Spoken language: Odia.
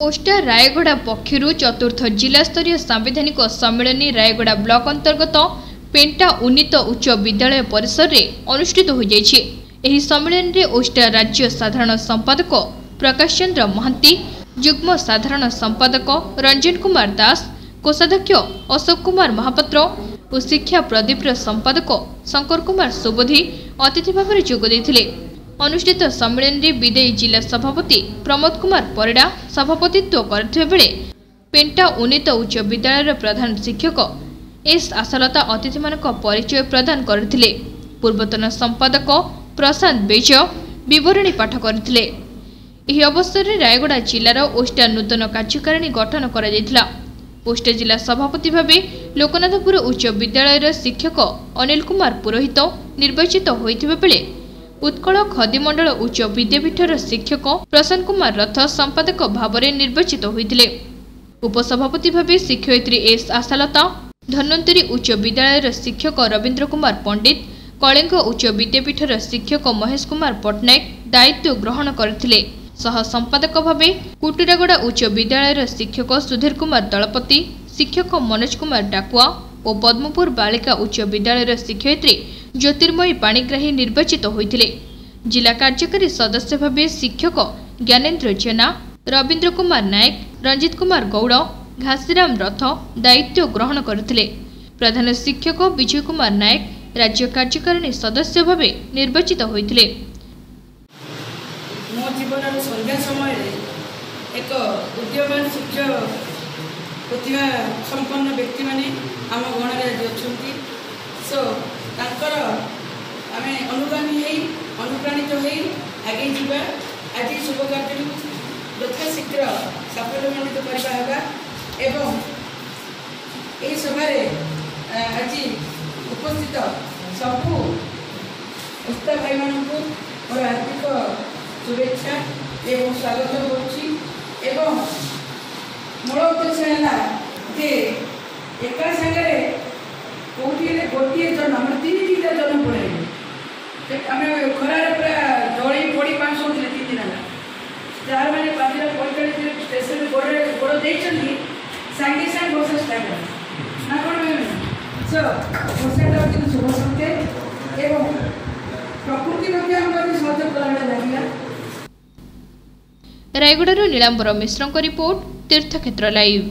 ଓଷ୍ଟା ରାୟଗଡ଼ା ପକ୍ଷରୁ ଚତୁର୍ଥ ଜିଲ୍ଲାସ୍ତରୀୟ ସାମ୍ବିଧାନିକ ସମ୍ମିଳନୀ ରାୟଗଡ଼ା ବ୍ଲକ ଅନ୍ତର୍ଗତ ପେଣ୍ଟା ଉନ୍ନୀତ ଉଚ୍ଚ ବିଦ୍ୟାଳୟ ପରିସରରେ ଅନୁଷ୍ଠିତ ହୋଇଯାଇଛି। ଏହି ସମ୍ମିଳନୀରେ ଓଷ୍ଟା ରାଜ୍ୟ ସାଧାରଣ ସମ୍ପାଦକ ପ୍ରକାଶ ଚନ୍ଦ୍ର ମହାନ୍ତି ଯୁଗ୍ମ ସାଧାରଣ ସମ୍ପାଦକ ରଞ୍ଜନ କୁମାର ଦାସ କୋଷାଧ୍ୟକ୍ଷ ଅଶୋକ କୁମାର ମହାପାତ୍ର ଓ ଶିକ୍ଷା ପ୍ରଦୀପର ସମ୍ପାଦକ ଶଙ୍କର କୁମାର ସୁବୋଧି ଅତିଥି ଭାବରେ ଯୋଗ ଦେଇଥିଲେ। ଅନୁଷ୍ଠିତ ସମ୍ମିଳନୀରେ ବିଦାୟୀ ଜିଲ୍ଲା ସଭାପତି ପ୍ରମୋଦ କୁମାର ପରିଡ଼ା ସଭାପତିତ୍ୱ କରିଥିବା ବେଳେ ପେଣ୍ଟା ଉନ୍ନୀତ ଉଚ୍ଚ ବିଦ୍ୟାଳୟର ପ୍ରଧାନ ଶିକ୍ଷକ ଏସ୍ ଆଶାଲତା ଅତିଥିମାନଙ୍କ ପରିଚୟ ପ୍ରଦାନ କରିଥିଲେ। ପୂର୍ବତନ ସମ୍ପାଦକ ପ୍ରଶାନ୍ତ ବେଜ ବିବରଣୀ ପାଠ କରିଥିଲେ। ଏହି ଅବସରରେ ରାୟଗଡ଼ା ଜିଲ୍ଲାର ଓଷ୍ଟା ନୂତନ କାର୍ଯ୍ୟକାରିଣୀ ଗଠନ କରାଯାଇଥିଲା। ଓଷ୍ଟା ଜିଲ୍ଲା ସଭାପତି ଭାବେ ଲୋକନାଥପୁର ଉଚ୍ଚ ବିଦ୍ୟାଳୟର ଶିକ୍ଷକ ଅନିଲ କୁମାର ପୁରୋହିତ ନିର୍ବାଚିତ ହୋଇଥିବା ବେଳେ ଉତ୍କଳ ଖଦିମଣ୍ଡଳ ଉଚ୍ଚ ବିଦ୍ୟାପୀଠର ଶିକ୍ଷକ ପ୍ରଶାନ୍ତ କୁମାର ରଥ ସମ୍ପାଦକ ଭାବରେ ନିର୍ବାଚିତ ହୋଇଥିଲେ। ଉପସଭାପତି ଭାବେ ଶିକ୍ଷୟିତ୍ରୀ ଏସ୍. ଆଶାଲତା ଧନ୍ୱନ୍ତରୀ ଉଚ୍ଚ ବିଦ୍ୟାଳୟର ଶିକ୍ଷକ ରବୀନ୍ଦ୍ର କୁମାର ପଣ୍ଡିତ କଳିଙ୍ଗ ଉଚ୍ଚ ବିଦ୍ୟାପୀଠର ଶିକ୍ଷକ ମହେଶ କୁମାର ପଟ୍ଟନାୟକ ଦାୟିତ୍ୱ ଗ୍ରହଣ କରିଥିଲେ। ସହ ସମ୍ପାଦକ ଭାବେ କୁଟୁରାଗଡ଼ା ଉଚ୍ଚ ବିଦ୍ୟାଳୟର ଶିକ୍ଷକ ସୁଧୀର କୁମାର ଦଳପତି ଶିକ୍ଷକ ମନୋଜ କୁମାର ଡାକୁଆ ଓ ପଦ୍ମପୁର ବାଳିକା ଉଚ୍ଚ ବିଦ୍ୟାଳୟର ଶିକ୍ଷୟିତ୍ରୀ ଜ୍ୟୋତିର୍ମୟୀ ପାଣିଗ୍ରାହୀ ନିର୍ବାଚିତ ହୋଇଥିଲେ। ଜିଲ୍ଲା କାର୍ଯ୍ୟକାରୀ ସଦସ୍ୟ ଭାବେ ଶିକ୍ଷକ ଜ୍ଞାନେନ୍ଦ୍ର ଜେନା ରବୀନ୍ଦ୍ର କୁମାର ନାୟକ ରଞ୍ଜିତ କୁମାର ଗୌଡ଼ ଘାସିରାମ ରଥ ଦାୟିତ୍ୱ ଗ୍ରହଣ କରିଥିଲେ। ପ୍ରଧାନ ଶିକ୍ଷକ ବିଜୟ କୁମାର ନାୟକ ରାଜ୍ୟ କାର୍ଯ୍ୟକାରିଣୀ ସଦସ୍ୟ ଭାବେ ନିର୍ବାଚିତ ହୋଇଥିଲେ। ମୋ ଜୀବନର ସନ୍ଧ୍ୟା ସମୟରେ ଏକ ଉଦ୍ୟମାନ ଶିକ୍ଷକ ପ୍ରତିଭା ସମ୍ପନ୍ନ ବ୍ୟକ୍ତିମାନେ ଆମ ଗଣରେ ଆଜି ଅଛନ୍ତି। ସୋ ତାଙ୍କର ଆମେ ଅନୁଗାମୀ ହେଇ ଅନୁପ୍ରାଣିତ ହୋଇ ଆଗେଇ ଯିବା। ଆଜି ଶୁଭ କାର୍ଯ୍ୟକୁ ଯଥାଶୀଘ୍ର ସାଫଲ୍ୟମଣ୍ଡିତ କରିବା ହେବା ଏବଂ ଏହି ସଭାରେ ଆ, ଆଜି ଉପସ୍ଥିତ ସବୁ ଉସ୍ତା ଭାଇମାନଙ୍କୁ ମୋର ହାର୍ଦ୍ଦିକ ଶୁଭେଚ୍ଛା ଏବଂ ସ୍ୱାଗତ କରୁଛି ଏବଂ ମୂଳ ଉଦ୍ଦେଶ୍ୟ ହେଲା ଯେ ଏକା ସାଙ୍ଗରେ କେଉଁଠି ହେଲେ ଗୋଟିଏ ଜନ ଆମର ତିନି ଦିନଟା ଜନ ପଳାଇବୁ ଆମେ ଖରାରେ ପୁରା ଜଳି ପଡ଼ି ପାଞ୍ଚ ହେଉଥିଲେ ତିନି ଦିନ ହେଲା। ଯାହାମାନେ ପାଞ୍ଚଟା ପଇଁଚାଳିଶ ଷ୍ଟେସନରେ ଗୋଡ଼ରେ ଗୋଡ଼ ଦେଇଛନ୍ତି ସାଙ୍ଗେ ସାଙ୍ଗେ ବସ ଷ୍ଟାର୍ଟ ହେଲା। ନା କ'ଣ ସୋ ବସାଟା ହେଉଛି ଶୁଭ ସଙ୍କେତ ଏବଂ ପ୍ରକୃତି ଆମକୁ ଆଜି ସହଯୋଗ କଲାବେଳେ ଲାଗିଲା। ରାୟଗଡ଼ାରୁ ନୀଳାମ୍ବର ମିଶ୍ରଙ୍କ ରିପୋର୍ଟ ତୀର୍ଥକ୍ଷେତ୍ର ଲାଇଭ୍